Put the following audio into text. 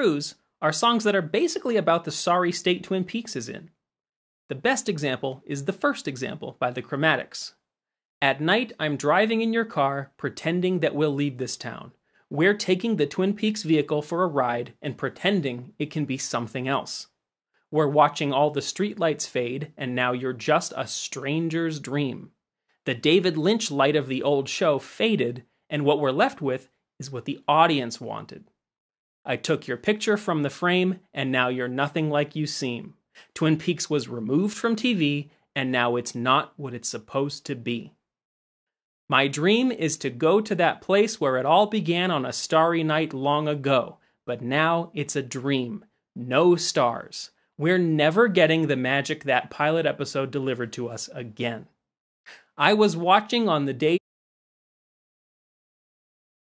Cruise are songs that are basically about the sorry state Twin Peaks is in. The best example is the first example by the Chromatics. At night, I'm driving in your car, pretending that we'll leave this town. We're taking the Twin Peaks vehicle for a ride and pretending it can be something else. We're watching all the streetlights fade, and now you're just a stranger's dream. The David Lynch light of the old show faded, and what we're left with is what the audience wanted. I took your picture from the frame, and now you're nothing like you seem. Twin Peaks was removed from TV, and now it's not what it's supposed to be. My dream is to go to that place where it all began on a starry night long ago, but now it's a dream. No stars. We're never getting the magic that pilot episode delivered to us again. I was watching on the day